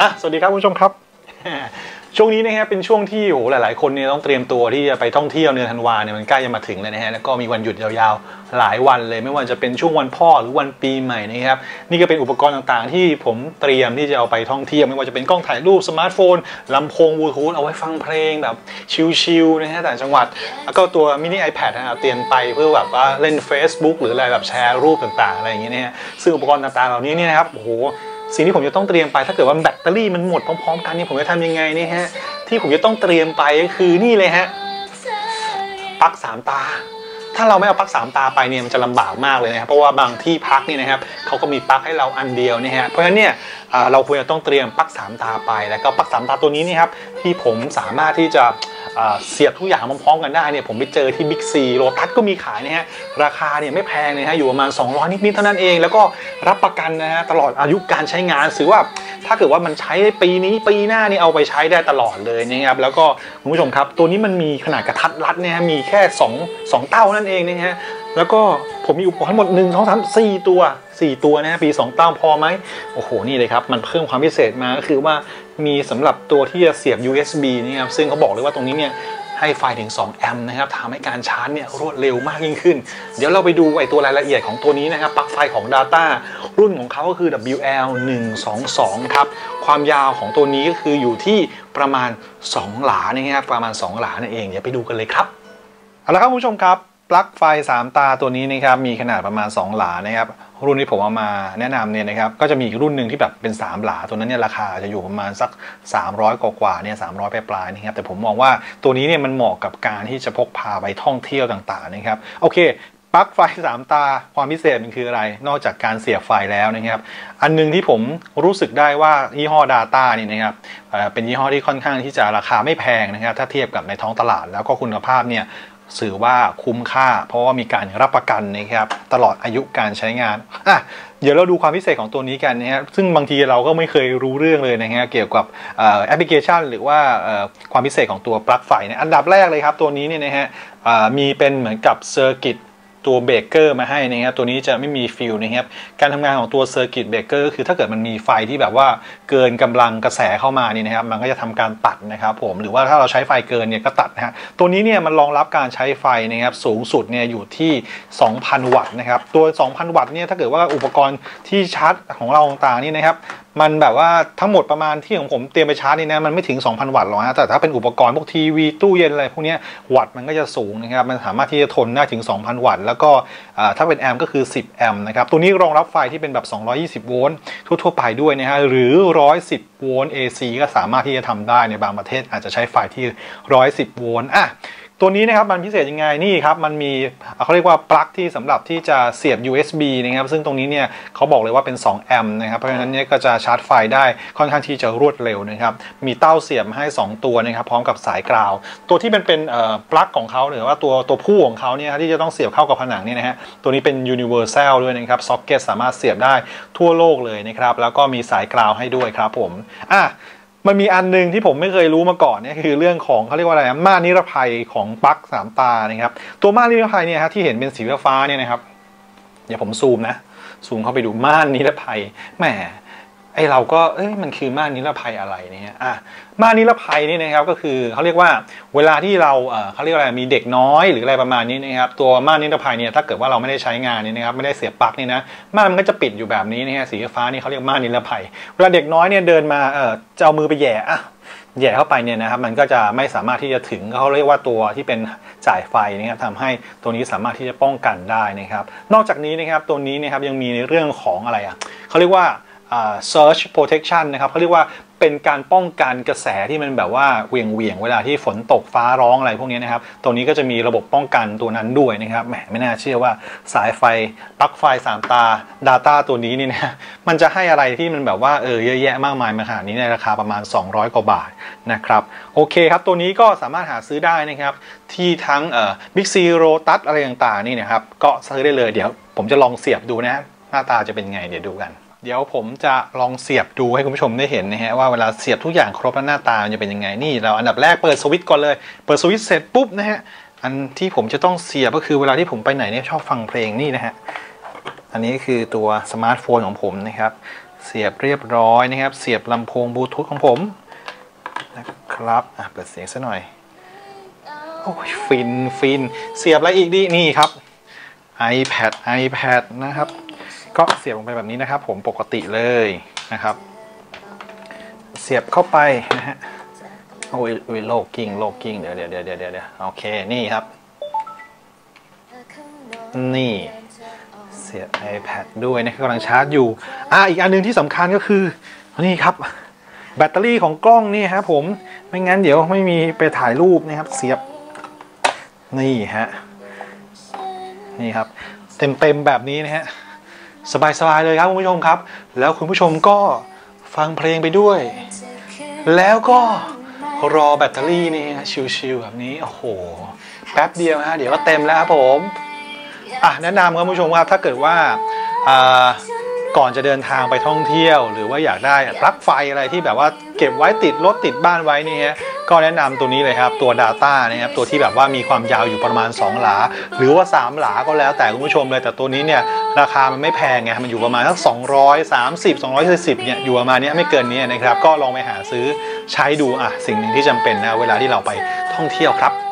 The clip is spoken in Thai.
อะสวัสดีครับคุณผู้ชมครับ ช่วงนี้นะฮะเป็นช่วงที่โอ้โหหลาย ๆ คนเนี่ยต้องเตรียมตัวที่จะไปท่องเที่ยวเดือนธันวาเนี่ยมันใกล้จะมาถึงแล้วนะฮะแล้วก็มีวันหยุดยาวๆหลายวันเลย ไม่ว่าจะเป็นช่วงวันพ่อหรือวันปีใหม่นะครับนี่ก็เป็นอุปกรณ์ต่างๆ ที่ผมเตรียมที่จะเอาไปท่องเที่ยวไม่ว่าจะเป็นกล้องถ่ายรูปสมาร์ทโฟนลำโพงบลูทูธเอาไว้ฟังเพลงแบบชิลๆนะฮะต่างจังหวัด แล้วก็ตัวมินิ iPad นะครับเตรียมไปเพื่อแบบว่าเล่น Facebook หรืออะไรแบบแชร์รูปต่างๆอะไรอย่างเงี้ยนะฮะซึ่งอุปกรณ์ต่างๆ เหล่านี้เนี่ยนะครับโอ้โห สิ่งที่ผมจะต้องเตรียมไปถ้าเกิดว่าแบตเตอรี่มันหมดพร้อมๆกันเนี่ยผมจะทำยังไงนี่ฮะที่ผมจะต้องเตรียมไปก็คือนี่เลยฮะปลั๊กสามตา ถ้าเราไม่เอาปลั๊กสามตาไปเนี่ยมันจะลำบากมากเลยนะครับเพราะว่าบางที่พักนี่นะครับเขาก็มีปลั๊กให้เราอันเดียวนี่ฮะเพราะฉะนั้นเนี่ยเราควรจะต้องเตรียมปลั๊กสามตาไป แล้วก็ปลั๊กสามตาตัวนี้นี่ครับที่ผมสามารถที่จะเสียบทุกอย่างพร้อมๆกันได้เนี่ยผมไปเจอที่บิ๊กซีโรตัสก็มีขายนะฮะราคาเนี่ยไม่แพงเลยฮะอยู่ประมาณ 200 นิดๆเท่านั้นเอง แล้วก็รับประกันนะฮะตลอดอายุการใช้งานถือว่า ถ้าเกิดว่ามันใช้ปีนี้ปีหน้านี่เอาไปใช้ได้ตลอดเลยนะครับแล้วก็คุณผู้ชมครับตัวนี้มันมีขนาดกระทัดรัดเนี่ยฮะมีแค่2 2เต้านั่นเองนะฮะแล้วก็ผมมีอุปกรณ์ทั้งหมด1 2 3 4 ตัว 4 ตัวนะฮะปี2เต้าพอไหมโอ้โหนี่เลยครับ มันเพิ่มความพิเศษมาก็คือว่ามีสำหรับตัวที่จะเสียบ USB นี่ครับซึ่งเขาบอกเลยว่าตรงนี้เนี่ยให้ไฟถึง 2 แอมป์นะครับทำให้การชาร์จเนี่ยรวดเร็วมากยิ่งขึ้น เดี๋ยวเราไปดูไอตัวรายละเอียดของตัวนี้นะครับปลั๊กไฟของ Data รุ่นของเขาก็คือ WL 122 ครับความยาวของตัวนี้ก็คืออยู่ที่ประมาณ 2 หลานะครับประมาณ 2 หลานั่นเองเดี๋ยวไปดูกันเลยครับเอาละครับคุณผู้ชมครับ ปลั๊กไฟ 3 ตาตัวนี้นะครับมีขนาดประมาณ 2 หลานะครับรุ่นที่ผมเอามาแนะนำเนี่ยนะครับก็จะมีอีกรุ่นหนึ่งที่แบบเป็น 3 หลาตัวนั้นเนี่ยราคาจะอยู่ประมาณสัก 300 กว่าๆเนี่ย300ปลายๆนะครับแต่ผมมองว่าตัวนี้เนี่ยมันเหมาะกับการที่จะพกพาไปท่องเที่ยวต่างๆนะครับโอเคปลั๊กไฟ 3 ตาความพิเศษมันคืออะไร นอกจากการเสียบไฟแล้วนะครับ อันหนึงที่ผมรู้สึกได้ว่ายี่ห้อ Data นี่นะครับเป็นยี่ห้อที่ค่อนข้างที่จะราคาไม่แพงนะครับ ถ้าเทียบกับในท้องตลาดแล้วก็คุณภาพเนี่ย สื่อว่าคุ้มค่า เพราะว่ามีการรับประกันนะครับตลอดอายุการใช้งานอะเดี๋ยวเราดูความพิเศษของตัวนี้กันนะฮะซึ่งบางทีเราก็ไม่เคยรู้เรื่องเลยนะฮะเกี่ยวกับแอปพลิเคชัน หรือว่าความพิเศษของตัวปลั๊กไฟนะอันดับแรกเลยครับตัวนี้เนี่ยนะฮะมีเป็นเหมือนกับ circuit ตัวเบรกเกอร์มาให้นะครับตัวนี้จะไม่มีฟิวส์นะครับการทำงานของตัว circuit breaker ก็คือถ้าเกิดมันมีไฟที่แบบว่าเกินกำลังกระแสเข้ามานี่นะครับมันก็จะทำการตัดนะครับผมหรือว่าถ้าเราใช้ไฟเกินเนี่ยก็ตัดนะฮะตัวนี้เนี่ยมันรองรับการใช้ไฟนะครับสูงสุดเนี่ยอยู่ที่ 2,000 วัตต์นะครับตัว 2,000 วัตต์เนี่ยถ้าเกิดว่าอุปกรณ์ที่ชาร์จของเราต่างๆนี่นะครับ มันแบบว่าทั้งหมดประมาณที่ของผมเตรียมไปชาร์จนี่นะมันไม่ถึง 2,000 วัตต์หรอกนะแต่ถ้าเป็นอุปกรณ์พวกทีวีตู้เย็นอะไรพวกนี้วัตต์มันก็จะสูงนะครับมันสามารถที่จะทนได้ถึง 2,000 วัตต์แล้วก็ถ้าเป็นแอมป์ก็คือ 10 แอมป์นะครับตัวนี้รองรับไฟที่เป็นแบบ 220 โวลต์ทั่วๆไปด้วยนะฮะหรือ 110 โวลต์ AC ก็สามารถที่จะทำได้ในบางประเทศอาจจะใช้ไฟที่ 110 โวลต์อะ ตัวนี้นะครับมันพิเศษยังไงนี่ครับมันมีเขาเรียกว่าปลั๊กที่สำหรับที่จะเสียบ USB นะครับซึ่งตรงนี้เนี่ยเขาบอกเลยว่าเป็น 2 แอมป์นะครับเพราะฉะนั้นเนี่ยก็จะชาร์จไฟได้ค่อนข้างที่จะรวดเร็วนะครับมีเต้าเสียบให้ 2 ตัวนะครับพร้อมกับสาย ground ตัวที่เป็นเป็นปลั๊กของเขาหรือว่าตัวตัวผู้ของเขาเนี่ยที่จะต้องเสียบเข้ากับผนังเนี่ยนะฮะตัวนี้เป็น universal ด้วยนะครับซ็อกเก็ตสามารถเสียบได้ทั่วโลกเลยนะครับแล้วก็มีสาย ground ให้ด้วยครับผมอะ มันมีอันหนึงที่ผมไม่เคยรู้มาก่อนเนี่ยคือเรื่องของเขาเรียกว่าอะไรนะม่านนิรภัยของปลั๊กสามตานะครับ ตัวม่านนิรภัยเนี่ยฮะที่เห็นเป็นสีฟ้าเนี่ยนะครับเดี๋ยวผมซูมนะซูมเข้าไปดูม่านนิรภัยแหม ไอเราก็เอ้ยมันคือม่านนิรภัยอะไรเนี่ยอะม่านนิรภัยนี่นะครับก็คือเขาเรียกว่าเวลาที่เราเขาเรียกอะไรมีเด็กน้อยหรืออะไรประมาณนี้นะครับตัวม่านนิรภัยเนี่ยถ้าเกิดว่าเราไม่ได้ใช้งานเนี่ยนะครับไม่ได้เสียบปลั๊กนี่นะม่านมันก็จะปิดอยู่แบบนี้นะฮะสีฟ้านี่เขาเรียกม่านนิรภัย เวลาเด็กน้อยเนี่ยเดินมาเออจะเอามือไปแย่อะแย่เข้าไปเนี่ยนะครับมันก็จะไม่สามารถที่จะถึงเขาเรียกว่าตัวที่เป็นจ่ายไฟนะครับทำให้ตัวนี้สามารถที่จะป้องกันได้นะครับ นอกจากนี้นะครับตัวนี้นะครับยังมีในเรื่องของอะไรอะเขาเรียกว่า search protection นะครับเขาเรียกว่าเป็นการป้องกันกระแสที่มันแบบว่าเวียงเวียงเวลาที่ฝนตกฟ้าร้องอะไรพวกนี้นะครับ ตัวนี้ก็จะมีระบบป้องกันตัวนั้นด้วยนะครับ แหมไม่น่าเชื่อว่าสายไฟปลั๊กไฟสามตา Data ตัวนี้นี่นะมันจะให้อะไรที่มันแบบว่าเออเยอะแยะมากมายมาขนาดนี้ในราคาประมาณ 200 กว่าบาทนะครับ โอเคครับ ตัวนี้ก็สามารถหาซื้อได้นะครับ ที่ทั้งเอ่อ Big C Lotus อะไรต่างๆนี่นะครับ ก็ซื้อได้เลยเดี๋ยว ผมจะลองเสียบดูนะ หน้าตาจะเป็นไงเดี๋ยวดูกัน เดี๋ยวผมจะลองเสียบดูให้คุณผู้ชมได้เห็นนะฮะว่าเวลาเสียบทุกอย่างครบแล้วหน้าตามันจะเป็นยังไงนี่เราอันดับแรกเปิดสวิตช์ก่อนเลย เปิดสวิตช์เสร็จปุ๊บนะฮะอันที่ผมจะต้องเสียบก็คือเวลาที่ผมไปไหนเนี่ยชอบฟังเพลงนี่นะฮะอันนี้คือตัวสมาร์ทโฟนของผมนะครับ เสียบเรียบร้อยนะครับ เสียบลำโพงบลูทูธของผมนะครับอะเปิดเสียงซะหน่อยโอ้ยฟินฟินเสียบอะไรอีกดีนี่ครับ iPad iPad นะครับ ก็เสียบลงไปแบบนี้นะครับ ผมปกติเลยนะครับ เสียบเข้าไปนะฮะโอ้ยโอ้ยโลกกิ้งโลกกิ้งเดี๋ยวเดี๋ยวเดี๋ยวเดี๋ยวเดี๋ยวโอเคนี่ครับ นี่ เสียบ iPad ด้วยนะครับกำลังชาร์จอยู่อ่าอีกอันหนึงที่สำคัญก็คือนี่ครับ แบตเตอรี่ของกล้องนี่ครับผมไม่งั้นเดี๋ยวไม่มีไปถ่ายรูปนะครับ เสียบ นี่ฮะนี่ครับ เต็มเต็มแบบนี้นะฮะ สบายๆเลยครับคุณผู้ชมครับ แล้วคุณผู้ชมก็ฟังเพลงไปด้วย แล้วก็รอแบตเตอรี่นี่ชิวๆแบบนี้โอ้โห แป๊บเดียวฮะเดี๋ยวก็เต็มแล้วครับผมอะแนะนำครับคุณผู้ชมว่าถ้าเกิดว่าอ่าก่อนจะเดินทางไปท่องเที่ยว หรือว่าอยากได้ปลั๊กไฟอะไรที่แบบว่าเก็บไว้ติดรถติดบ้านไว้นี่ฮะ ก็แนะนำตัวนี้เลยครับตัว Data นะครับตัวที่แบบว่ามีความยาวอยู่ประมาณ 2 หลา หรือว่า 3 หลาก็แล้วแต่คุณผู้ชมเลย แต่ตัวนี้เนี่ยราคามันไม่แพงไงมันอยู่ประมาณสัก230 240เนี่ยอยู่ประมาณนี้ไม่เกินนี้นะครับก็ลองไปหาซื้อใช้ดูอะสิ่งหนึ่งที่จำเป็นนะเวลาที่เราไปท่องเที่ยวครับ